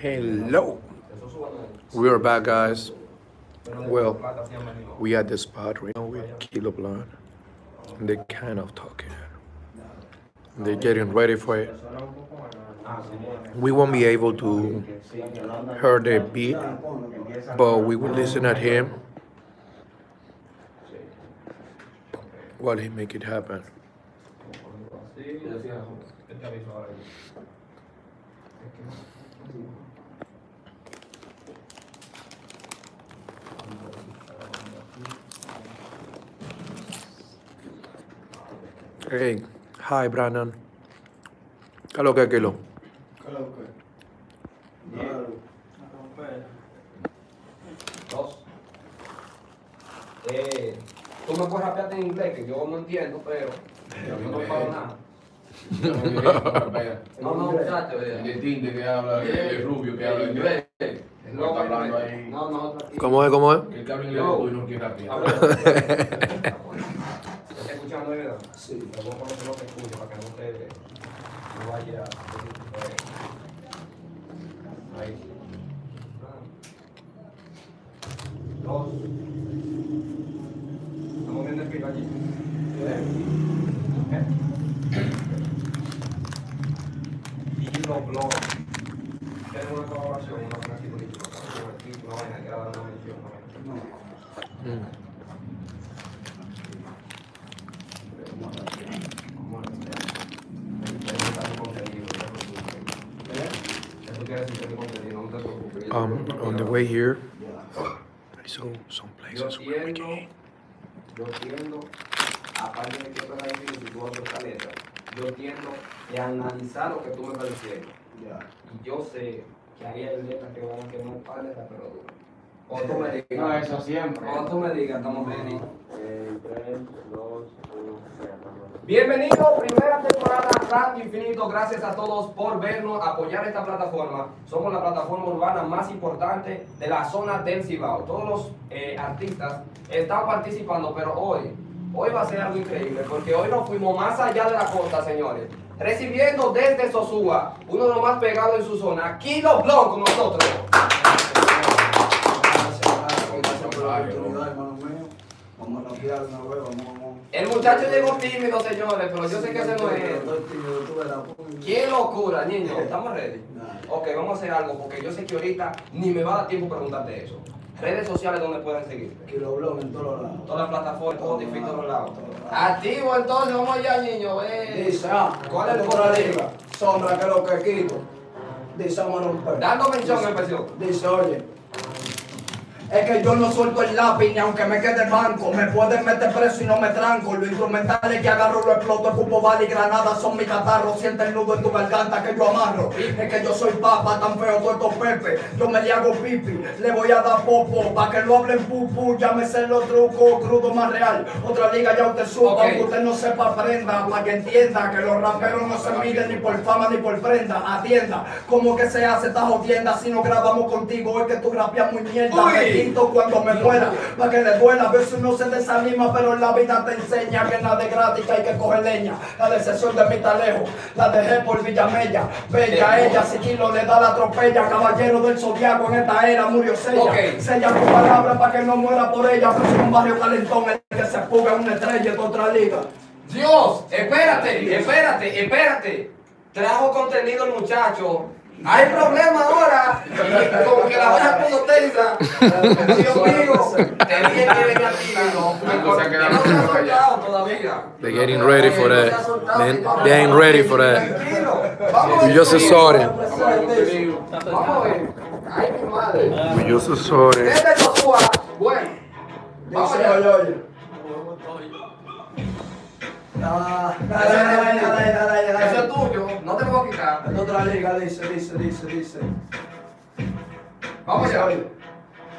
Hello. We are back, guys. Well, we at the spot right now with Kilo Blunt. And they're kind of talking. They're getting ready for it. We won't be able to hear the beat, but we will listen at him while he make it happen. Hey, hi Brandon. ¿Qué es lo que es, Kilo? Dos. Eh, tú me puedes rapearte en inglés, que yo no entiendo, pero yo no paro nada. No, no, muchachos. El eh, de tinte que habla, el rubio que habla inglés. El No, está hablando ahí. no, aquí. ¿Cómo es? ¿Cómo es? El que habla inglés tú y no quiere rapear. Sí. Te voy a poner lo que escucho para que no te no vaya Ahí. Dos. Estamos viendo el pico allí. Y los blogs. Tenemos una colaboración, una buena política, con el tipo, una vaina que era dar una mención. ¿no? Mm. Um, on the way here, Saw some places where we can eat. Yo tiendo, aparte de que tú diciendo si tú vas a fortaleza, yo tiendo a analizar lo que tú me estás diciendo. Y yo sé que ahí hay letras que van a quemar paleta, pero duro. O tú me digas. No, eso siempre. O tú me digas, estamos bien. Bienvenido, primera temporada Radio Infinito. Gracias a todos por vernos, apoyar esta plataforma. Somos la plataforma urbana más importante de la zona del Cibao. Todos los eh, artistas están participando, pero hoy, hoy va a ser algo increíble, porque hoy nos fuimos más allá de la costa, señores. Recibiendo desde Sosúa, uno de los más pegados en su zona, Kilo Blon con nosotros. Vamos a rapear una vez, vamos, vamos. El muchacho llegó tímido, señores, pero yo sé que ese no es. Verás. ¡Qué locura, niño! ¿Estamos ready? Ok, vamos a hacer algo porque yo sé que ahorita ni me va a dar tiempo preguntarte eso. Redes sociales donde pueden seguir. Kilo Blog en todos lados. Todas las plataformas, Spotify, todos lados. Activo entonces, vamos allá, niño. ¿Cuál es el nombre? liga? Sombra, que es lo que quito. Dice, vamos a romper. Dando mención en presión. Dice, oye. Es que yo no suelto el lápiz ni aunque me quede banco. Me pueden meter preso y no me tranco. Lo instrumental es que agarro, lo exploto. Cupo, bala y granada son mi catarro. Siente el nudo en tu garganta que yo amarro. Es que yo soy papa, tan feo todo estos pepe. Yo me le hago pipi, le voy a dar popo. Pa' que lo hablen pupu, llámese los trucos. Crudo más real. Otra liga ya usted supa. Ok. Aunque usted no sepa, aprenda. Pa' que entienda que los raperos no se miden ni por fama ni por prenda. Atienda, como que se hace esta jodienda si no grabamos contigo. Es que tú rapeas muy mierda. Uy. Cuando me muera, para que le duela. A veces uno se desanima, pero en la vida te enseña que nada es gratis, que hay que coger leña. La decepción de mi talejo, la dejé por Villamella. Bella ella, si kilo le da la atropella. Caballero del zodiaco en esta era murió sella. Ok. Sella tu palabra para que no muera por ella. Pero es un barrio calentón, el que se puga una estrella de otra liga. Dios, espérate, espérate, espérate. Trajo contenido el muchacho. Hay problema ahora. Y como que la vaya puso tensa. Dios mío. Te dije que venía aquí, no. Una cosa que No da se ha soltado todavía. They're getting ready for that. They, ain't ready for that. Tranquilo. Vamos a We ver. just it. Vamos a ver. Ay, mi madre. We just it. Desde Sosúa. Bueno. Vamos Dice, allá. Ah, dale, dale. Eso es tuyo. No te lo voy a quitar. En otra liga dice, dice, dice, dice. Vamos allá.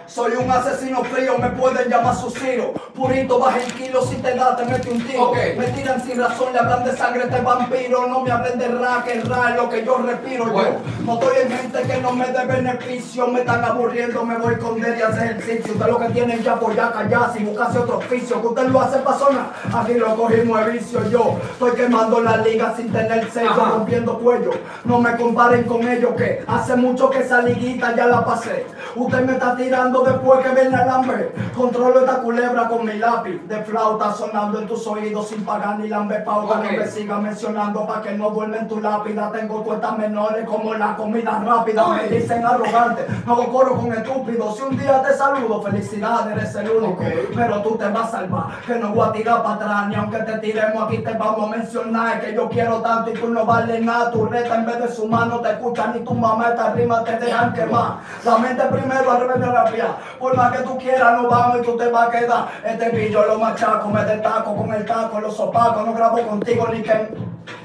Soy un asesino frío, me pueden llamar Susino. Purito, baja el kilo, si te da, te mete un tiro. Ok. Me tiran sin razón, le hablan de sangre este vampiro. No me hablen de ra, que ra lo que yo respiro. Bueno. Yo no estoy en gente que no me dé beneficio. Me están aburriendo, me voy con él y hacer ejercicio. Usted lo que tienen ya por ya callar, si buscase otro oficio. Que usted lo hace pa' zona, aquí lo cogimos de vicio. Yo estoy quemando la liga sin tener sello, Ajá. rompiendo cuello. No me comparen con ellos que hace mucho que esa liguita ya la pasé. Usted me está tirando después que viene el hambre. Controlo esta culebra con mi lápiz de flauta sonando en tus oídos sin pagar ni lambe pauta. Ok. No me siga mencionando pa' que no duerme en tu lápida. Tengo cuentas menores como la comida rápida. Me dicen arrogante, no coro con estúpido. Si un día te saludo, felicidades, eres el único. Pero tú te vas a salvar, que no voy a tirar para atrás. Ni aunque te tiremos aquí te vamos a mencionar. Que yo quiero tanto y tú no vales nada. Tu reta en vez de sumar no te escucha ni tu mamá. Esta rima te dejan quemar. La mente primero al revés de rapear. Por más que tú quieras, no vamos y tú te vas a quedar. Este pillo lo machaco, me destaco con el taco, los sopacos. No grabo contigo ni que.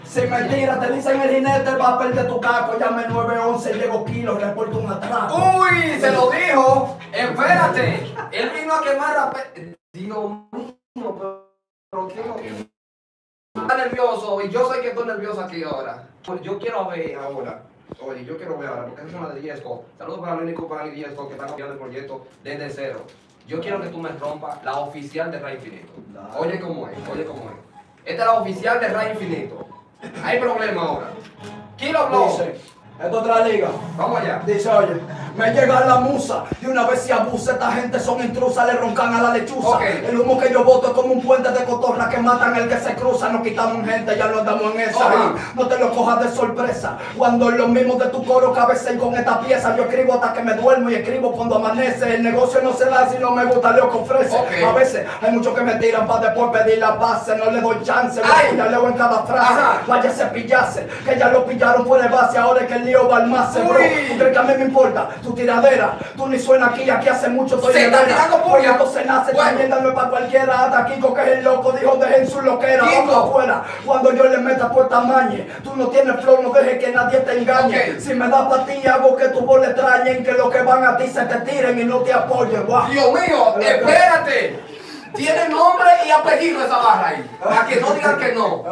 Si me tiras, te dicen el jinete, el papel de tu caco. Llame 911, llego kilos, reporto un atraco. Uy, se lo dijo. Espérate. Él vino a quemar a... Dios mío, pero, pero qué Está nervioso y yo sé que estoy nervioso aquí ahora. Yo quiero ver ahora. Oye, yo quiero ver ahora, porque es una de Diezco. Saludos para Lenny Cooper y Diezco que están copiando el proyecto desde cero. Yo quiero que tú me rompas la oficial de Ray Infinito. Oye cómo es, oye cómo es. Esta es la oficial de Ray Infinito. Hay problema ahora. Kilo Blow. Dice, esto es otra liga. Vamos allá. Dice, oye, me llega la musa, de una vez se abusa, esta gente son intrusas, le roncan a la lechuza. El humo que yo boto es como un puente de cotorra que matan al que se cruza, nos quitamos gente, ya no andamos en esa. Y no te lo cojas de sorpresa, cuando los mismos de tu coro cabecen con esta pieza, yo escribo hasta que me duermo y escribo cuando amanece. El negocio no se da si no me gusta lo que ofrece. A veces hay muchos que me tiran para después pedir la base, no le doy chance, ya leo en cada frase. Ajá. Vaya a cepillarse, que ya lo pillaron por el base, ahora es que el lío va al más bro. ¿Tú crees que a mí me importa tu tiradera? Tú ni suena aquí, aquí hace mucho estoy en está vera. tirando Por puya. esto se nace, Bueno. también dame para cualquiera. Hasta Kiko que es el loco, dijo dejen su loquera. Vamos afuera, cuando yo le meta por tamaño. Tú no tienes flow, no dejes que nadie te engañe. Si me da para ti, hago que tu voz le extrañen. Que los que van a ti se te tiren y no te apoyen. Guau. Dios mío, espérate. Tiene nombre y apellido esa barra ahí. Para que no digan que no.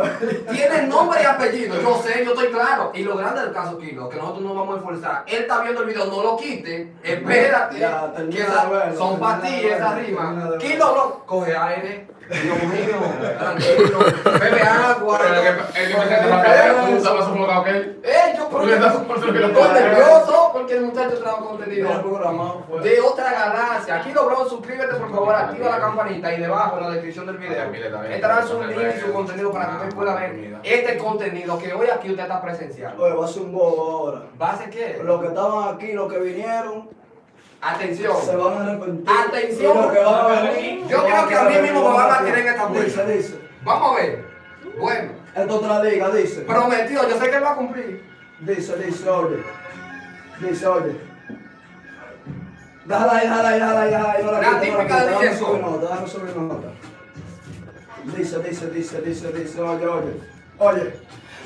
Tiene nombre y apellido. Yo sé, yo estoy claro. Y lo grande del caso, Kilo, que nosotros no vamos a esforzar. Él está viendo el video, no lo quite. Espérate. Ya, que verlo, son termina rima. de verlo. Kilo, bro, coge aire. Dios mío, tranquilo. Bebe agua. Pero el que rapea, tú estás más sofocado que él. Eh, yo por estoy nervioso porque el muchacho trajo contenido. Programado, fue. De otra galaxia. Aquí lo bro, suscríbete por favor, activa la campanita y debajo en la descripción del video estará su link y su contenido para que usted pueda ver este contenido que hoy aquí usted está presenciando. Oye, va a ser un bobo ahora. ¿Base qué? Los que estaban aquí, los que vinieron, Atención. se van a arrepentir. Atención. Y los que van a venir, Yo creo que a mí mismo me van a tirar en esta Dice, vuelta. dice. Vamos a ver. Bueno, Esto es otra liga, dice. prometido, yo sé que él va a cumplir. Dice, dice, oye. Dice, oye. Déjala ahí, déjala ahí, déjala ahí, déjala ahí. No La la la típica de nota, déjame subir nota. Dice, dice, dice, dice, dice, oye, oye. Oye.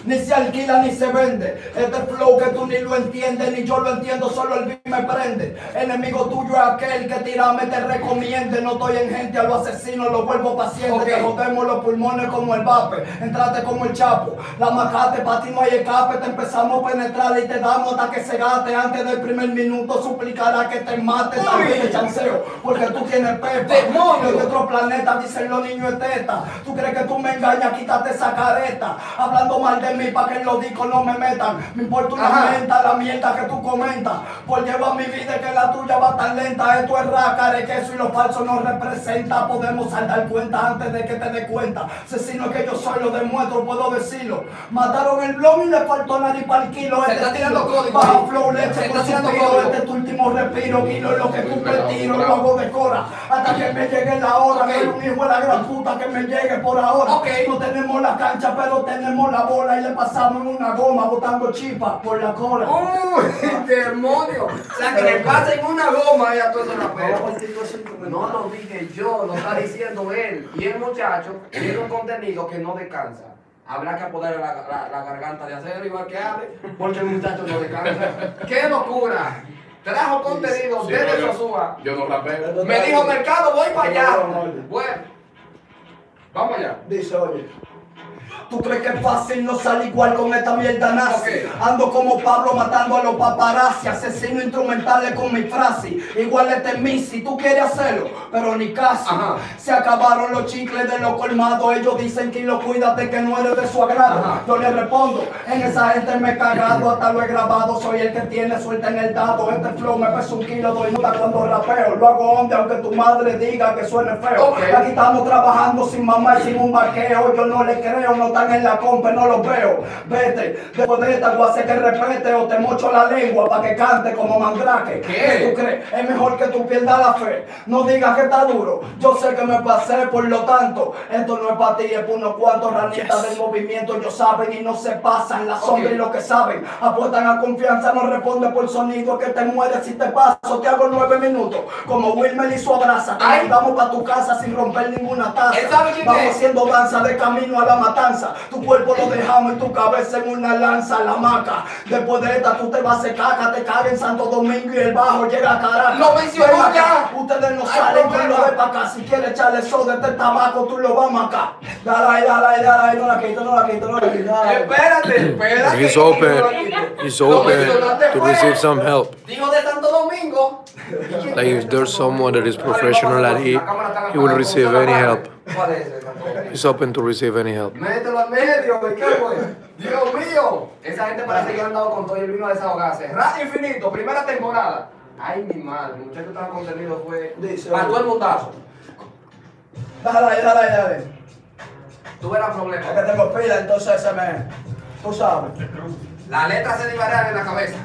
Ni se alquila ni se vende. Este flow que tú ni lo entiendes, ni yo lo entiendo, solo el beat me prende. Enemigo tuyo es aquel que tirame te recomiende. No estoy en gente, a los asesinos los vuelvo pacientes. Ok. Te jodemos los pulmones como el vape. Entrate como el chapo. La macate, para ti no hay escape. Te empezamos a penetrar y te damos hasta que se gaste. Antes del primer minuto suplicará que te mate. También te chanceo, porque tú tienes pepa. ¡Demonio! De otro planeta dicen los niños de teta. Tú crees que tú me engañas, quítate esa careta. Hablando mal de mí para que en los discos no me metan. Me importa una Ajá. menta la mierda que tú comentas. Por llevar mi vida que la tuya va tan lenta. Esto es rácare, que eso y los falsos nos representa. Podemos dar cuenta antes de que te des cuenta. Asesino que yo soy, lo demuestro, puedo decirlo. Mataron el blog y le faltó nariz para el kilo. Se Este está tirando código Baja ahí. flow, Se leche está con tirando. Este es tu último respiro. Kilo es lo que tú tiro. Lo hago de cora. Hasta que me llegue la hora. Ok. Que un hijo de la gran puta que me llegue por ahora. No tenemos la cancha, pero tenemos la bola. Y le pasamos en una goma botando chispas por la cola. ¡Uy, demonio! O sea, que le pasen una goma y a todos a raperos. No lo dije yo, lo está diciendo él. Y el muchacho tiene un contenido que no descansa. Habrá que ponerle la, la- la garganta de acero igual que hable, porque el muchacho no descansa. ¡Qué locura! trajo contenido Sí, desde yo- Sosúa. Yo no rapeo. Me dijo, Mercado, voy para allá. No, no, no. Bueno, vamos allá. Dice, oye. ¿Tú crees que es fácil no salir igual con esta mierda nazi? Ando como Pablo matando a los paparazzi, asesino instrumentales con mi frase. Igual este Missy, tú quieres hacerlo, pero ni casi. Ajá. Se acabaron los chicles de los colmados. Ellos dicen que lo cuídate que no eres de su agrado. Ajá. Yo le respondo, en esa gente me he cagado, hasta lo he grabado. Soy el que tiene suerte en el dado. Este flow me pesa un kilo, doy nota cuando rapeo. Lo hago donde aunque tu madre diga que suene feo. Aquí estamos trabajando sin mamá y sin un vaqueo. Yo no le creo, no están en la compa, no los veo. Vete, después de esta voy a hacer que repete o te mocho la lengua para que cante como mandrake. ¿Qué? tú crees? Es mejor que tú pierdas la fe. No digas que está duro. Yo sé que me pasé, por lo tanto, esto no es para ti, es para unos cuantos ranitas del movimiento. Ellos saben y no se pasan. La sombra y lo que saben. Apuestan a confianza, no responde por sonido. Que te mueres si te paso. Te hago nueve minutos. Como Wilmer y su abraza. Te mandamos para tu casa sin romper ninguna taza. ¿Él sabe quién Vamos haciendo danza de camino a la matanza. Tu cuerpo lo dejamos y tu cabeza en una lanza, la maca. Después de esta tú te vas a secar, te caga en Santo Domingo y el bajo llega a Caracas. Lo mencionó ya. Ustedes no salen con lo de pa' acá. Si quieres echarle show de este tabaco, tú lo vamos acá. Dale dale dale. No la quito, no la quito, no la quito. Espérate, espérate. He's open. He's open to receive some help. Dijo de Santo Domingo. Like if there's someone that is professional at it, he will receive any help. ¿Cuál es? He's open to receive any help. Mételo al medio, ¿y qué fue? Dios mío. Esa gente parece que ha andado con todo y el vino a desahogarse. Radio Infinito, primera temporada. Ay, mi madre, el muchacho trajo contenido fue Dice, para todo el mundazo. Dale ahí, dale ahí, dale. Tú verás Es que problemas. tengo pila, entonces se me. Tú sabes. Las letras se divagan en la cabeza.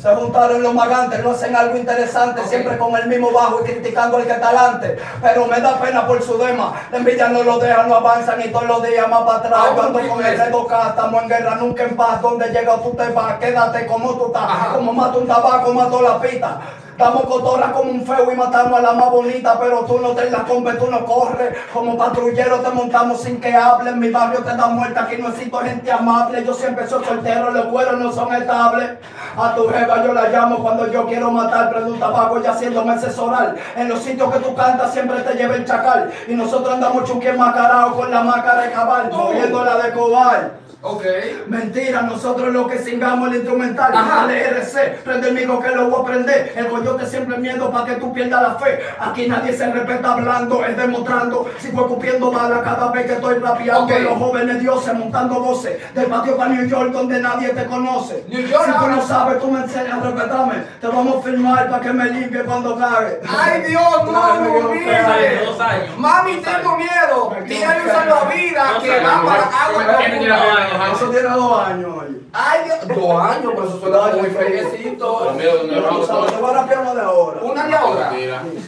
Se juntaron los magantes, no hacen algo interesante, siempre con el mismo bajo y criticando al que está adelante. Pero me da pena por su dema, la envidia no lo deja, no avanzan y todos los días más para atrás. Ah, Yo ando un con el dedo acá, estamos en guerra, nunca en paz. Donde llega tú te vas, quédate como tú estás. Como mato un tabaco, mato la pita. Estamos cotorras como un feo y matamos a la más bonita, pero tú no te la comes, tú no corres. Como patrullero te montamos sin que hablen. Mi barrio te da muerta, aquí no existe gente amable. Yo siempre soy soltero, los cueros no son estables. A tu jeva yo la llamo cuando yo quiero matar. Prendo un tabaco ya haciéndome asesorar. En los sitios que tú cantas siempre te lleva el chacal. Y nosotros andamos chuqui enmascarados con la máscara de cabal, moviéndola de cobar. Ok. Mentira, nosotros lo que singamos el instrumental, Ajá. el RC, prende el micro que lo voy a prender. El coyote siempre es miedo para que tú pierdas la fe. Aquí nadie se respeta hablando, es demostrando. Sigo escupiendo balas cada vez que estoy rapeando. Ok. Los jóvenes dioses montando voces. Del patio para New York donde nadie te conoce. New York si tú no sabes, tú me enseñas a respetarme. Te vamos a filmar para que me limpie cuando cague. Ay Dios, no, Ay, no, Dios, mire. Dos años, dos años. Mami, tengo miedo. Tírale un salvavidas que va para agua Años, Eso tiene dos años, oye. Ay Dios, dos años, pero eso suena muy fresquecito. De ahora. Una de ahora.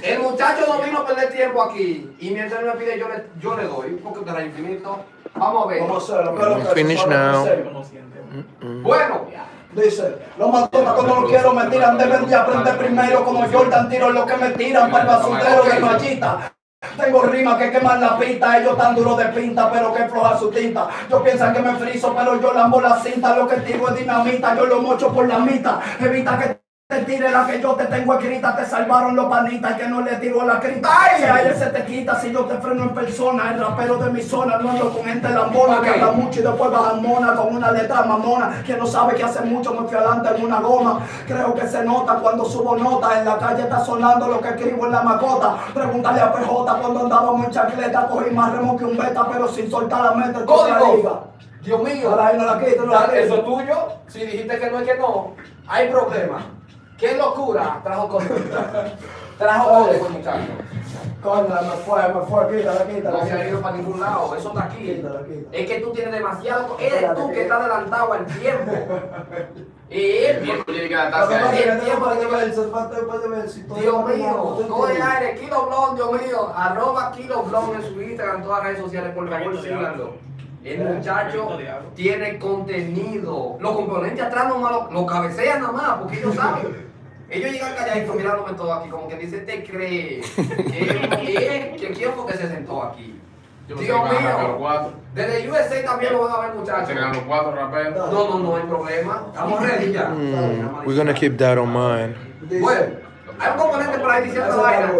El muchacho no vino a perder tiempo aquí. Y mientras él me pide, yo le, yo le doy. Porque usted era infinito. Vamos a ver. Vamos a hacerlo. Finish now. Bueno, Dice, los matotas cuando no quiero me tiran, deben de aprender primero como Jordan tiro lo que me tiran para el basurero de machita. Tengo rimas que queman la pista, ellos tan duros de pinta, pero que floja su tinta. Yo piensan que me friso, pero yo lambo la cinta, lo que tiro es dinamita, yo lo mocho por la mitad. Evita que te tire la que yo te tengo escrita, te salvaron los panitas, que no le tiro la crita. ¡Ay! Si a él se te quita, si yo te freno en persona, el rapero de mi zona, no ando con gente lambona, Ok. que habla mucho y después bajan mona con una letra mamona, que no sabe que hace mucho me fui adelante en una goma. Creo que se nota cuando subo nota, en la calle está sonando lo que escribo en la macota. Pregúntale a PJ cuando andábamos en chancleta, cogí más remo que un beta, pero sin soltar la mente código. Dios mío. Ahora ahí no la quito, no la Eso es quito. tuyo. Si dijiste que no es que no, hay problema. ¡Qué locura! Trajo código. Trajo código, muchacho. Coño, me fue, me fue, quítala, quítala. No se ha ido para ningún lado, eso está aquí. Quítala, quítala. Es que tú tienes demasiado. Eres tú que estás adelantado al tiempo. Y que a es él. todo Dios mío, ¿tú coge aire, Kilo Blon, Dios mío, arroba Kilo Blon en su Instagram, en todas las redes sociales, por favor síganlo. El muchacho tiene contenido. Los componentes atrás nomás lo, lo cabecean nada más, porque ellos saben. Ellos llegan calladitos mirándome todo aquí, como que dice, te crees. ¿Qué, qué, qué, quién fue que se sentó aquí? Yo Dios mío. Desde USA también lo van a ver, muchachos. los cuatro raperos. No, no, no hay problema. Estamos ready ya. Mm, we're gonna keep that on mind. Bueno, hay un componente por ahí diciendo vaina.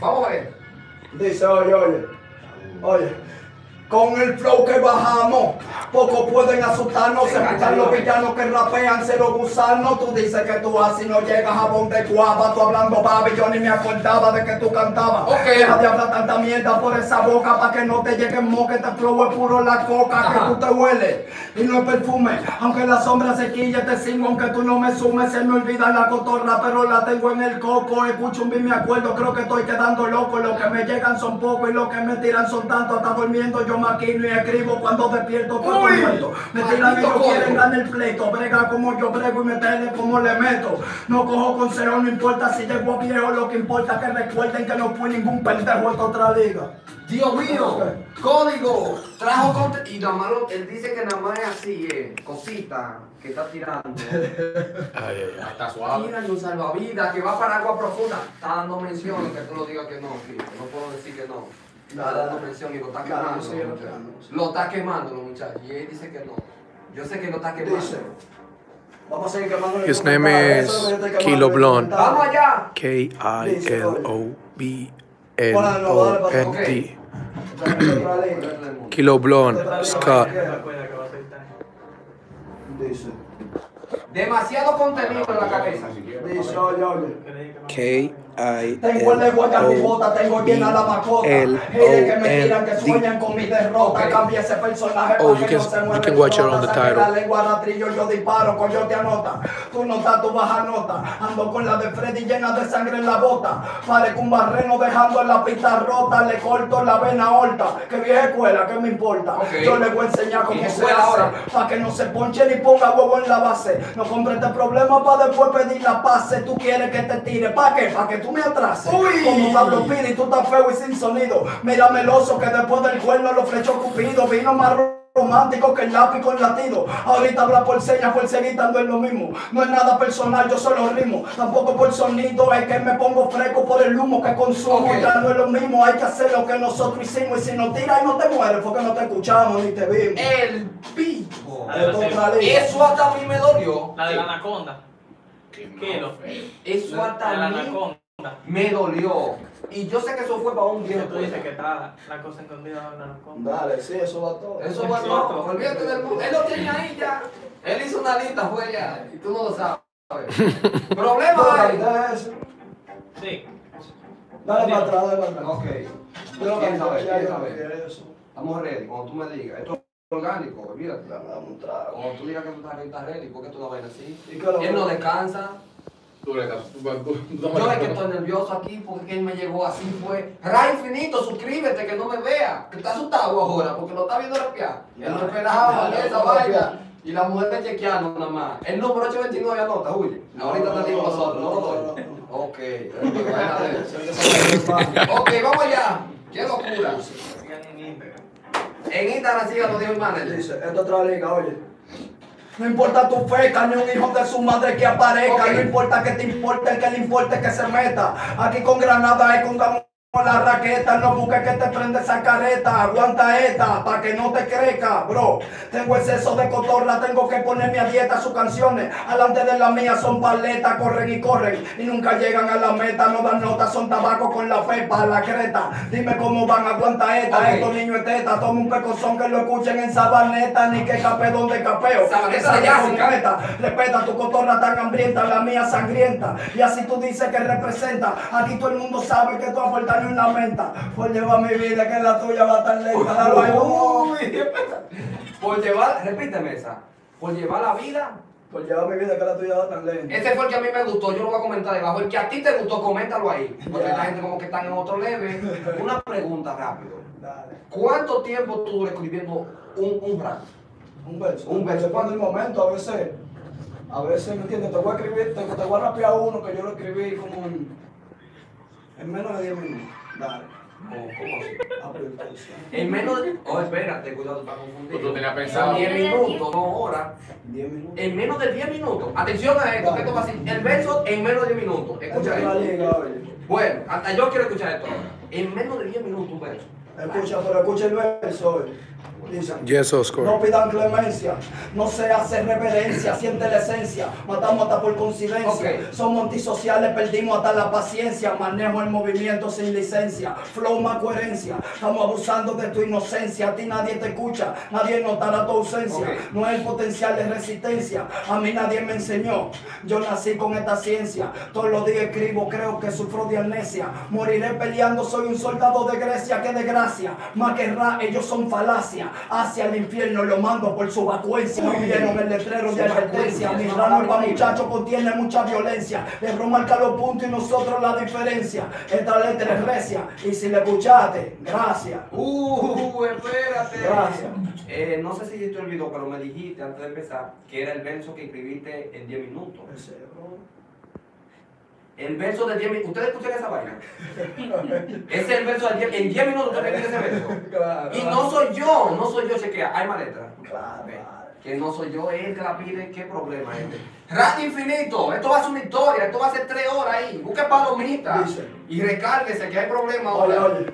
Vamos a ver. Dice, oye, oye, oye, con el flow que bajamos, pocos pueden asustarnos, se los villanos que rapean, se los gusanos, tú dices que tú así no llegas a donde cuava, tú hablando babi, yo ni me acordaba de que tú cantabas. Ok. Deja de hablar tanta mierda por esa boca, pa' que no te llegue moque, este flow es puro la coca, Ajá. que tú te hueles, y no es perfume, aunque la sombra se quille, te sigo, aunque tú no me sumes, se me olvida la cotorra, pero la tengo en el coco, escucho un beat, me acuerdo, creo que estoy quedando loco, lo que me llegan son pocos y lo que me tiran son tantos, hasta durmiendo yo maquino y escribo cuando despierto todo Uy, muerto. Me tiran y no quieren ganar el pleito, brega como yo brego y meterle como le meto. No cojo consejo, no importa si llego a viejo, lo que importa es que recuerden que no fui ningún pendejo en otra liga. Dios mío, código, trajo conte y nada más lo- él dice que nada más es así, eh, cosita que está tirando. Ay, ay, ay. Está suave. Tírale un salvavidas que va para agua profunda. Está dando mención, que tú lo digas que no, no puedo decir que no. Está dando y lo está quemando. sigue muchacho. rapeando. Lo está quemando, los muchachos. Y él dice que no. Yo sé que lo está quemando. Dice, vamos a seguir quemando el His name is Kilo comentario. Vamos allá. K I L O B L O N D. Kilo Blonde, Scott. Dice, Demasiado contenido en la cabeza. dice, oye, oye. K I Tengo el lenguaje L arrebota, O tengo llena la macota. Haters que me tiran, que sueñan D. con mi derrota. Cambia ese personaje Oh, para you que can- no se you mueva can el watch it on the title. la lengua ratrillo, yo disparo, coyote anota. Tú notas, tú baja nota. Ando con la de Freddy llena de sangre en la bota. Parezco un barreno dejando en la pista rota. Le corto la vena aorta. Que vieja escuela, ¿qué me importa? Yo le voy a enseñar cómo ¿Y se ahora? Pa' que no se ponche ni ponga huevo en la base. No compre este problema para después pedir la paz. Tú quieres que te tire. ¿Pa' qué? Pa' que tú me atrases. Uy. Como Pablo Pini, tú estás feo y sin sonido. Mírame el oso que después del cuerno lo flechó Cupido. Vino más romántico que el lápiz con latido. Ahorita habla por señas, por seguir dando es lo mismo. No es nada personal, yo solo rimo. Tampoco por sonido, es que me pongo fresco por el humo que consumo. Ok. Ya no es lo mismo, hay que hacer lo que nosotros hicimos. Y si nos tiras y no te mueres, porque no te escuchamos ni te vimos. El pico. Eso hasta a mí me dolió. La de la anaconda. Qué. Eso hasta a mí anaconda. Me dolió. Y yo sé que eso fue para un viejo. tú dices que está la cosa escondida en la. Dale, sí, eso va todo. Eso fue todo. Olvídate del mundo. Él lo tenía ahí ya. Él hizo una lista, fue ya. Y tú no lo sabes. Problema hay. Sí. Dale para atrás, dale para atrás. Ok. Yo lo ¿Quién canté, sabe? ya ¿Quién yo sabe? canté eso. Estamos ready. Cuando tú me digas. Esto es orgánico, olvídate. Cuando tú digas que tú estás ready, estás ready. ¿Por qué tú la vainas así? ¿Y qué lo Él no descansa. Tú tú- tú- Yo es que estoy nervioso aquí porque él me llegó así fue. Ray Infinito, suscríbete que no me vea. Que está asustado ahora porque lo está viendo rapear. Él no esperaba esa vaina. Y la mujer está chequeando nada más. El número 829 anota, Julio. Ahorita te digo nosotros, no lo doy. Ok. Ok, vamos allá. Qué locura. En Instagram. Los dijo el manager. Dice, esto es otra liga, oye. No importa tu feca, ni un hijo de su madre que aparezca. No importa que te importe, el que le importe que se meta. Aquí con Granada es con Gamo- la raqueta. No busques que te prenda esa careta. Aguanta esta, pa' que no te crezca, bro. Tengo exceso de cotorra, tengo que ponerme a dieta. Sus canciones, alante de la mía, son paletas. Corren y corren y nunca llegan a la meta. No dan notas, son tabaco con la pepa, la creta. Dime cómo van, aguanta esta. Ok. Estos niños es teta. Toma un pecozón que lo escuchen en sabaneta. Ni que cape donde capeo. Esa ya concreta. Respeta tu cotorra tan hambrienta, la mía sangrienta. Y así tú dices que representa. Aquí todo el mundo sabe que tú aportas ni una menta. Por llevar mi vida que la tuya va tan lenta. Dalo ahí. Uy, Por llevar, repíteme esa. Por llevar la vida. Por llevar mi vida que la tuya va tan lenta. Ese fue el que a mí me gustó, yo lo voy a comentar debajo. El que a ti te gustó, coméntalo ahí. Porque Ya. la gente como que están en otro level. Una pregunta rápido. Dale. ¿Cuánto tiempo tú escribiendo un, un rap? Un verso. Un verso. Depende del momento, a veces. A veces, ¿me entiendes? Te voy a escribir, te, te voy a rapear uno que yo lo escribí como en, en menos de 10 minutos. Dale. ¿Cómo, cómo así? Ah, pero entonces. En menos de... Oh, espérate, cuidado, tú estás Tú confundido. lo tenías pensado. 10 minutos, no horas. 10 minutos. En menos de 10 minutos. Atención a esto, que esto va así. El verso en menos de 10 minutos. Escucha esto. Bueno, hasta yo quiero escuchar esto ahora. En menos de 10 minutos un verso. Escucha, pero escucha el verso. Dice. Yes, No Oscar. pidan clemencia, no se hace reverencia, siente la esencia, matamos hasta por coincidencia. Ok. Somos antisociales, perdimos hasta la paciencia, manejo el movimiento sin licencia, flow más coherencia, estamos abusando de tu inocencia, a ti nadie te escucha, nadie notará tu ausencia, no es el potencial de resistencia, a mí nadie me enseñó, yo nací con esta ciencia, todos los días escribo, creo que sufro de amnesia, moriré peleando, soy un soldado de Grecia, qué desgracia, más que ra, ellos son falacia, hacia el infierno lo mando por su vacuencia, no vieron el letrero de advertencia, mi rama muchacho contiene mucha violencia, le marca los puntos y nosotros la diferencia, esta letra es recia, y si le escuchaste, gracias. Uh, espérate. Gracias. Eh, no sé si te olvidó, pero me dijiste antes de empezar que era el verso que escribiste en 10 minutos. El verso de 10 minutos. ¿Ustedes escuchan esa vaina? Ese es el verso de 10 En 10 minutos usted escribiste ese verso. Claro. Y no soy yo, no soy yo, chequea. Hay más letras. Claro. Que no soy yo, él que la pide, qué problema este. Radio Infinito, esto va a ser una historia, esto va a ser 3 horas ahí. Busque palomitas y recárguese que hay problema Oye, ahora. oye.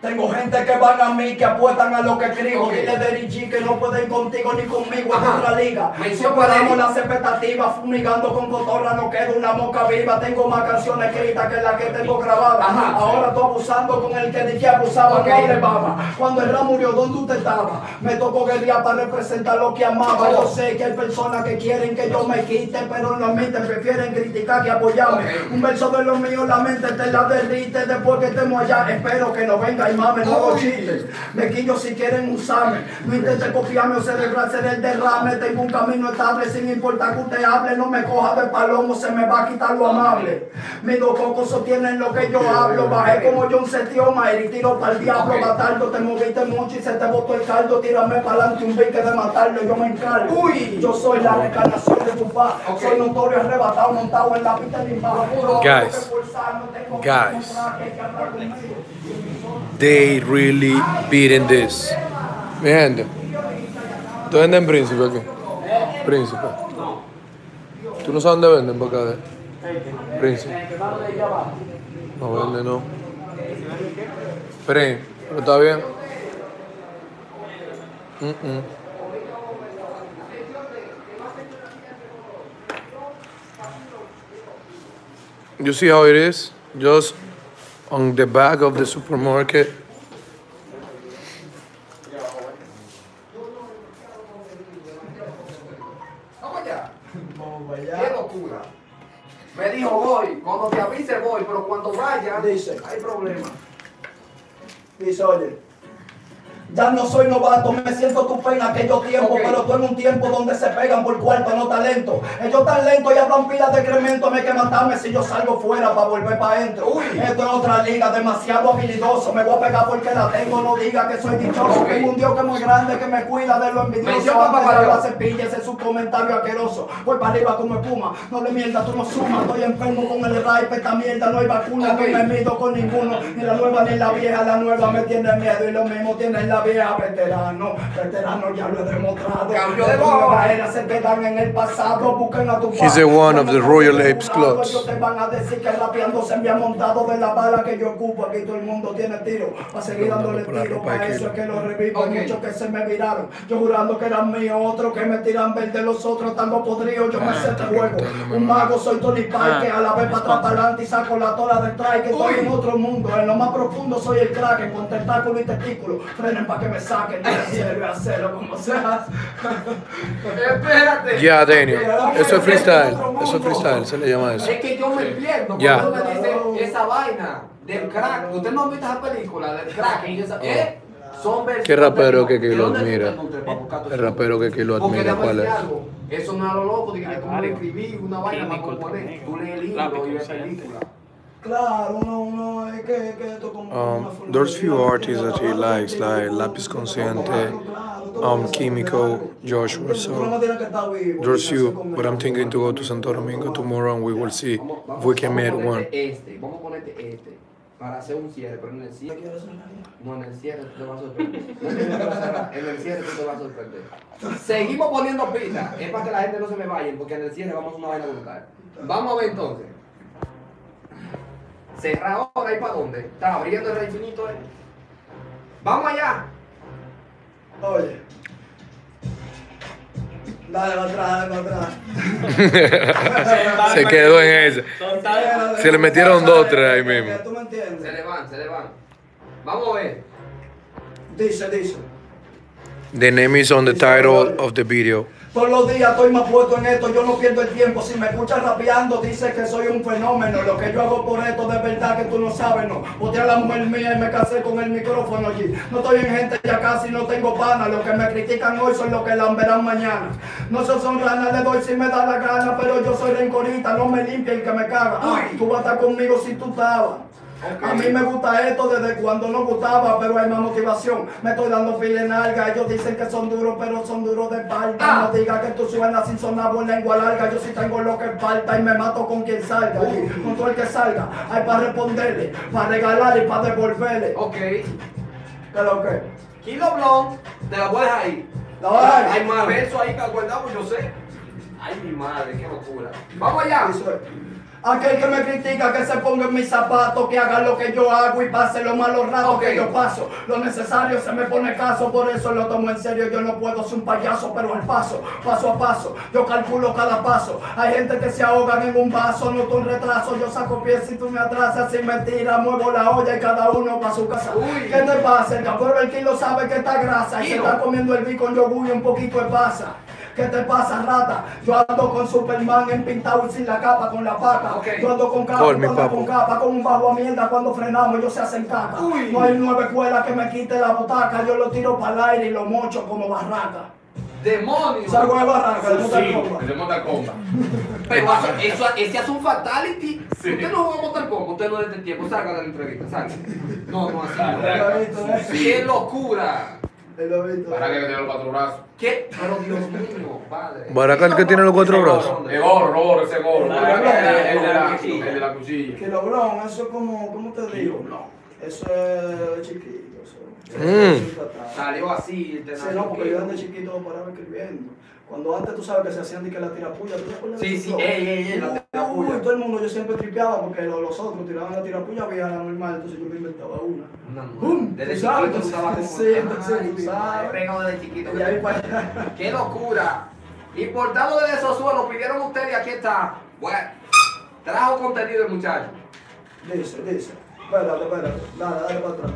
Tengo gente que van a mí, que apuestan a lo que escribo. Ok. Dile de G que no pueden contigo ni conmigo en otra liga. Él. las expectativas, fumigando con cotorra, no queda una mosca viva. Tengo más canciones escritas que las que tengo grabadas. Ajá. Ahora estoy abusando con el que dije abusaba, Ok. no baba. Cuando el rap murió, ¿dónde usted estaba? Me tocó guerrear para representar lo que amaba. Yo sé que hay personas que quieren que yo me quite, pero no admiten, prefieren criticar que apoyarme. Un verso de los míos, la mente te la derrite después que estemos allá. Espero que no venga y mame, no hago chistes. Me quillo si quieren usarme. No intente copiarme o celebrar ser el derrame. Tengo un camino estable sin importar que usted hable. No me coja de palomo, se me va a quitar lo amable. Mis dos cocos sostienen lo que yo hablo. Bajé como John Setioma y tiro para el diablo. Batardo, te moviste mucho y se te botó el caldo. Tírame para adelante un bique de matarlo. Yo me encargo. Uy. Yo soy la reencarnación de tu paz. Soy notorio arrebatado, montado en la pista de impacto. Guys. Guys. They really beating this. Mi gente. ¿Tú venden príncipe aquí? Príncipe. ¿Tú no sabes dónde venden para acá? de- Príncipe. No vende, no. Príncipe. ¿Pero está bien? Mm, mm. You see how it is? Just on the back of the supermarket. Vamos allá. Qué locura. Me dijo voy, cuando te avise voy, pero cuando vaya, Dice. hay problema. Dice, oye. Ya no soy novato, me siento tu pena aquellos tiempos, pero tú en un tiempo donde se pegan por cuarto, no talento. Ellos tan lentos y hablan pilas de cremento, me hay que matarme si yo salgo fuera para volver para adentro. Uy. Esto es otra liga, demasiado habilidoso, me voy a pegar porque la tengo, no diga que soy dichoso. Ok. Tengo un Dios que es muy grande, que me cuida de lo envidioso. Para la cepilla, ese es su comentario asqueroso. Voy para arriba como espuma, no le mierda, tú no sumas. Estoy enfermo con el rape, esta mierda, no hay vacuna, Ok. no me mido con ninguno, ni la nueva ni la vieja, la nueva me tiene miedo y lo mismo tiene la vieja veterano, veterano ya lo he demostrado. Cambio de nuevas eras se quedan en el pasado, He's a one of the Royal Apes Clubs. Que que yo que que jurando que eran míos, otros que me tiran verde, los otros me sé un mago soy Tony Parker, a la vez para atrás para adelante y saco la tola estoy en otro mundo, en lo más profundo soy el crack, con tentáculo y testículo, frenen para que me saquen, no sirve hacerlo como sea. Espérate. Ya, Daniel. Eso es freestyle. Eso es freestyle, se le llama eso. Es que yo me pierdo Ya. cuando me dice esa vaina del crack. Usted no ha visto esa película del crack. Y esa, ¿Qué? Son versiones ¿Qué rapero que- que ¿De lo admira? El rapero que- que lo admira, ¿cuál es? algo, Eso no es a lo loco, de que como le escribí una vaina para Químico componer. también. Tú lees el Lápiz libro y ves consciente. película. Claro, uno, uno, es que, es que esto como Um, there's few artists that he likes, like Lápiz Consciente, um, eso, Químico, claro. Josh Tú no Russell. tienes que estar vivo, There's comer. but I'm thinking to go to Santo Domingo tomorrow and we will see if we can make one. para hacer un cierre, pero en el cierre. No, en el cierre tú te vas a sorprender. En el cierre tú te vas a sorprender. Seguimos poniendo pistas. Es para que la gente no se me vaya, porque en el cierre vamos a una vaina brutal. Vamos a ver entonces. Cerrar ahora y para dónde? Está abriendo el rey finito, eh. Vamos allá. Oye. Dale para atrás, dale para atrás. Se quedó en ese. Se le metieron dos, tres ahí mismo. ¿Tú me Se le van, se le van. Vamos a ver. Dice, dice. The name is on the title of the video. Todos los días estoy más puesto en esto, yo no pierdo el tiempo. Si me escuchas rapeando, dice que soy un fenómeno. Lo que yo hago por esto, de verdad que tú no sabes, no. Boté a la mujer mía y me casé con el micrófono allí. No estoy en gente, ya casi no tengo pana. Los que me critican hoy son los que la verán mañana. No se son ranas, le doy si me da la gana, pero yo soy rencorita, no me limpia el que me caga. Ay, tú vas a estar conmigo si tú estabas. A mí me gusta esto desde cuando no gustaba, pero hay más motivación. Me estoy dando pila en alga. Ellos dicen que son duros, pero son duros de espalda. Ah. No digas que tú suenas sin sonar por lengua larga. Yo sí tengo lo que falta y me mato con quien salga. Y con todo el que salga, hay para responderle, para regalar y para devolverle. Ok. ¿Qué lo que? Kilo Blon, te la voy a dejar ahí. La voy a dejar ahí. Hay más versos ahí que guardamos, yo sé. Ay, mi madre, qué locura. Vamos allá. Aquel que me critica que se ponga en mis zapatos, que haga lo que yo hago y pase los malos ratos que yo paso. Lo necesario se me pone caso, por eso lo tomo en serio. Yo no puedo ser un payaso, pero al paso, paso a paso, yo calculo cada paso. Hay gente que se ahogan en un vaso, noto un retraso. Yo saco pies si tú me atrasas, si me tiras, muevo la olla y cada uno para su casa. Uy. ¿Qué te pasa? El cabrón del kilo sabe que está grasa y se está comiendo el bico yogur y un poquito de pasa. ¿Qué te pasa, rata? Yo ando con Superman en pintado y sin la capa, con la paca. Ok. Yo ando con capa, Call papo. con capa, con un bajo a mierda cuando frenamos, ellos se hacen caca. Uy. No hay nueve escuelas que me quite la butaca, yo lo tiro para el aire y lo mocho como barraca. Demonios. Salgo de barraca, de Sí, Mortal Kombat. el de Mortal Kombat. Pero eso, ese hace un fatality. Sí. Usted no juega Mortal Kombat, usted no es de este tiempo. Salga de la entrevista, salga. No, no, así. No. ¡Qué locura! Lo he visto. Para que tiene los cuatro brazos. ¿Qué? Pero Dios mío, padre. Baraca el que tiene los cuatro brazos. El gorro, el gorro, ese gorro. El, el de la, el cuchilla. Kiloblón, eso es como, ¿cómo te digo? Eso es chiquito. Eso. Mm. Salió así. Sí, no, porque yo desde chiquito paraba escribiendo. Cuando antes tú sabes que se hacían de que la tirapulla, ¿tú te acuerdas Sí, sí, ey, ey, ey, la tirapulla. Uy, todo el mundo yo siempre tripeaba porque lo- los otros tiraban la tirapulla vieja la normal, entonces yo me inventaba una. Una ¡Bum! Desde Tú sabes, chiquito usaba como. sí, entonces, Ay, tú sabes. Pegado desde chiquito. Y ahí para allá. ¡Qué locura! Importado de esos suelos, pidieron ustedes y aquí está. Bueno, trajo contenido el muchacho. Dice, dice. Espérate, espérate. Dale, dale para atrás.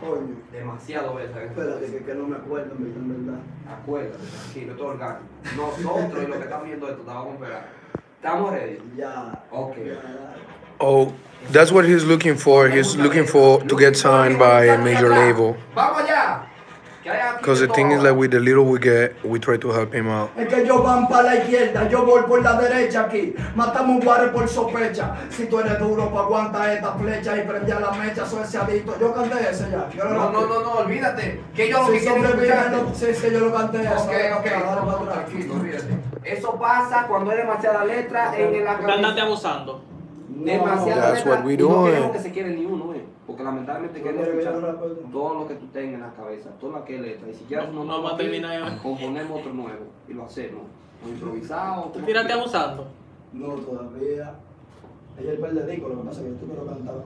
Coño. Demasiado versa. ¿eh? Espérate, que, que no me acuerdo, en verdad. Acuérdate, tranquilo, todo orgánico. Nosotros y los que están viendo esto, te vamos a esperar. ¿Estamos ready? Ya. Ok. Ya, dale. Oh, that's what he's looking for. He's looking for to get signed by a major label. ¡Vamos allá! ¿Qué hay aquí Because the thing is like with the little we get, we try to help him out. Es que ellos van para la izquierda, yo voy por la derecha aquí. Matamos guares por sospecha. Si tú eres duro, pues aguanta esta flecha y prende a la mecha, soy ese adicto. Yo canté ese ya. Yo lo No, no, no, no, olvídate. Que yo lo que quiero no- sí, sí, yo lo canté. ese. Ok, ok, Dale, no, dale no, para atrás. tranquilo, olvídate. Eso pasa cuando hay demasiada letra en la Porque andaste cabeza. abusando. Demasiada That's letra what we y no doing. queremos que se quiere ni uno, eh. Porque lamentablemente yo escuchar todo lo que tú tengas en la cabeza, toda la que letra. Y si ya No, no, no terminar ya. componemos otro nuevo y lo hacemos. O improvisado. ¿Tú tiraste abusando? No, todavía. Ayer el periódico, lo que pasa es que tú me lo cantabas.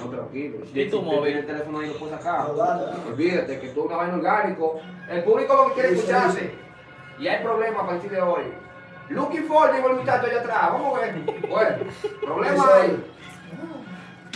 No, tranquilo. ¿Y tu Si móvil? el teléfono ahí lo puedes sacar. No, dale, dale. Olvídate que tú es una vaina orgánico. El público lo que quiere escucharte. Y hay problema a partir de hoy. Looking for, digo el muchacho allá atrás. Vamos a ver. Bueno, problema es.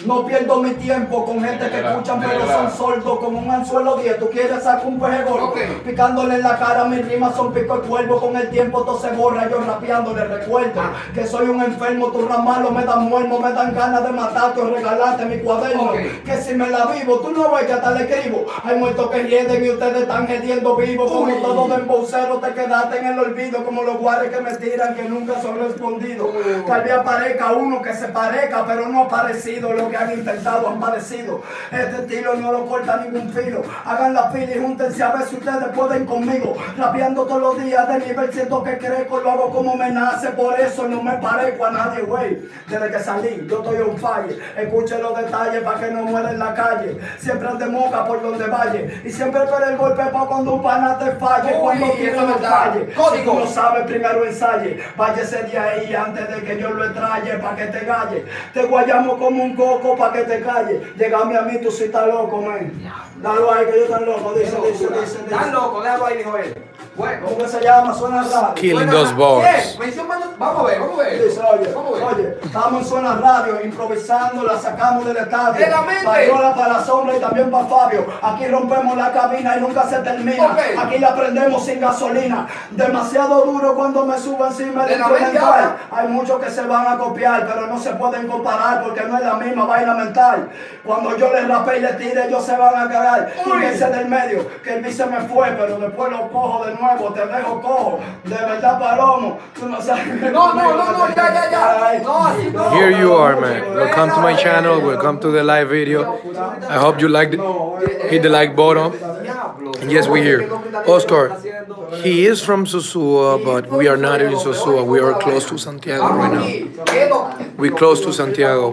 No pierdo mi tiempo con gente que escuchan pero son sordos como un anzuelo 10. Tú quieres sacar un peje gordo, picándole en la cara, mis rimas son pico de cuervo. Con el tiempo todo se borra, yo rapeando le recuerdo Ah. que soy un enfermo. Tus ramalos me dan muermo, me dan ganas de matarte o regalarte mi cuaderno. Que si me la vivo, tú no ves que hasta le escribo. Hay muertos que hieden y ustedes están gediendo vivos. Como todo de embocero te quedaste en el olvido. Como los guares que me tiran que nunca son respondidos. Uy. Tal vez aparezca uno que se parezca, pero no parecido lo que han intentado, han parecido. Este estilo no lo corta ningún filo. Hagan la fila y júntense a ver si ustedes pueden conmigo. Rapeando todos los días de nivel, siento que crezco, lo hago como me nace, por eso no me parezco a nadie, güey. Desde que salí, yo estoy on fire. Escuchen los detalles para que no muera en la calle. Siempre ande moca por donde vaya. Y siempre espera el golpe para cuando un pana te falle. Uy, cuando tú no falle. Si tú no sabes, primero ensaye. Váyase de ahí antes de que yo lo extraye para que te galle. Te guayamos como un cobre. Loco para que te calles. Llegame a mí, tú sí estás loco, men. Dalo ahí, que yo tan loco. Dice, dice, dice, dice. loco, déjalo ahí, dijo él. Bueno. ¿Cómo que se llama? Suena radio. Killing those Vamos a ver, vamos a ver. Dice, oye, Vamos a ver. oye, estamos en zona radio, improvisando, la sacamos del estadio. De la mente. Para Yola, para la sombra y también para Fabio. Aquí rompemos la cabina y nunca se termina. Ok. Aquí la prendemos sin gasolina. Demasiado duro cuando me subo encima De del mente instrumental. Hay muchos que se van a copiar, pero no se pueden comparar porque no es la misma vaina mental. Cuando yo les rapé y les tire, ellos se van a cagar. Uy. Quítense del medio, que el bice me fue, pero después lo cojo de nuevo, te dejo cojo. De verdad, Palomo, tú no sabes. No, no, no, no, ya, ya, ya. No, así no. Here you are, man. Welcome to my channel. Welcome to the live video. I hope you liked it. Hit the like button. Yes, we here. Oscar, he is from Sosua, but we are not in Sosua. We are close to Santiago right now. We close to Santiago.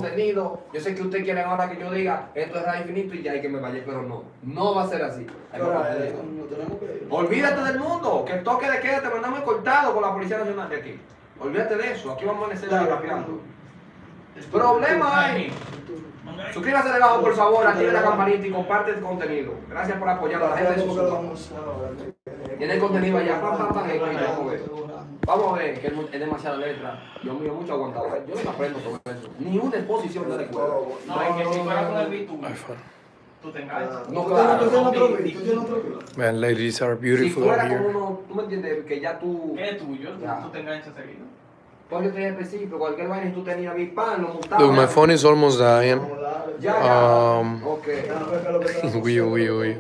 Olvídate del mundo, que el toque de queda te mandamos cortado la Policía Nacional de aquí. Olvídate de eso, aquí vamos a amanecer. Problema. Suscríbase debajo, por favor, active la campanita y comparte el contenido. Gracias por apoyar a la gente de Susúa. Tiene el contenido allá, pam, pam, pam, vamos a ver. Vamos a ver, que es demasiada letra. Dios mío, mucho aguantado. Yo no me aprendo todo eso. Ni una exposición de recuerdo. No, es que si fuera con el beat tú, te enganchas. No, ¿Tú claro. ¿Tú tienes otro? Man, ladies are Si beautiful fuera out como here. uno, tú me entiendes, que ya tú. ¿Qué es tuyo? Tú te enganchas seguido. Pues yo tenía específico, cualquier vaina tú tenías mi pan, lo montaba. Look, my phone is almost dying. Ya, ya. Um, Ok. Uy, uy, uy.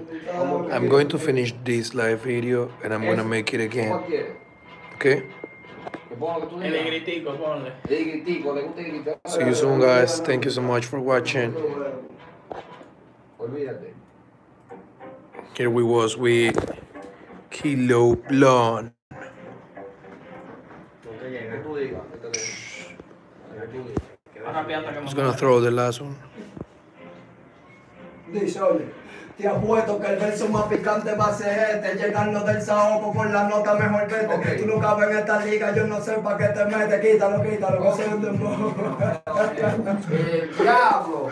I'm going to finish this live video and I'm gonna make it again. ¿Cómo quieres? Okay? Que ponga lo que tú El digas. gritico, ponle. El gritico, le gusta el gritico. See you soon, guys. Thank you so much for watching. Olvídate. Here we was with Kilo Blonde. Que tú digas. que te dejo. Que tú digas. Va rapeando que I was gonna throw the last one. Dice, oye, te apuesto que el verso más picante va a ser este, llegando del saoco con la nota mejor que este. Ok. Tú no cabes en esta liga, yo no sé para qué te metes, quítalo, quítalo, que se un dembow. El diablo.